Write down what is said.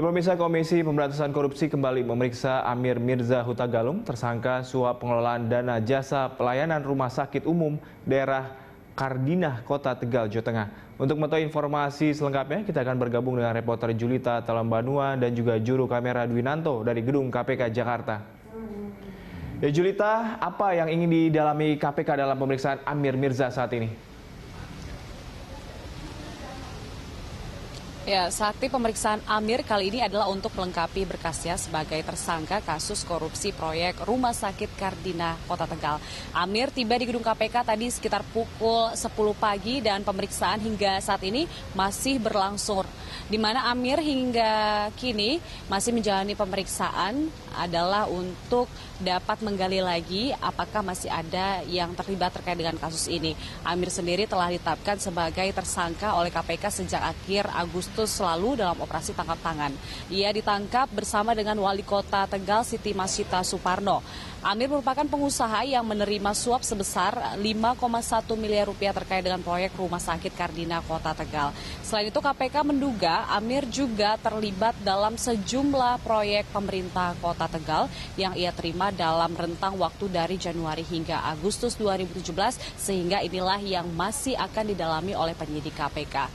Pemirsa Komisi Pemberantasan Korupsi kembali memeriksa Amir Mirza Hutagalung, tersangka suap pengelolaan dana jasa pelayanan rumah sakit umum daerah Kardinah, Kota Tegal, Jawa Tengah. Untuk mengetahui informasi selengkapnya, kita akan bergabung dengan reporter Julita Talambanua dan juga juru kamera Dwinanto dari Gedung KPK Jakarta. Ya Julita, apa yang ingin didalami KPK dalam pemeriksaan Amir Mirza saat ini? Ya, sakti pemeriksaan Amir kali ini adalah untuk melengkapi berkasnya sebagai tersangka kasus korupsi proyek Rumah Sakit Kardina Kota Tegal. Amir tiba di gedung KPK tadi sekitar pukul 10 pagi dan pemeriksaan hingga saat ini masih berlangsung. Di mana Amir hingga kini masih menjalani pemeriksaan adalah untuk dapat menggali lagi apakah masih ada yang terlibat terkait dengan kasus ini. Amir sendiri telah ditetapkan sebagai tersangka oleh KPK sejak akhir Agustus Agustus lalu dalam operasi tangkap tangan. Ia ditangkap bersama dengan wali kota Tegal Siti Masita Suparno. Amir merupakan pengusaha yang menerima suap sebesar 5,1 miliar rupiah terkait dengan proyek rumah sakit Kardina Kota Tegal. Selain itu KPK menduga Amir juga terlibat dalam sejumlah proyek pemerintah Kota Tegal yang ia terima dalam rentang waktu dari Januari hingga Agustus 2017 sehingga inilah yang masih akan didalami oleh penyidik KPK.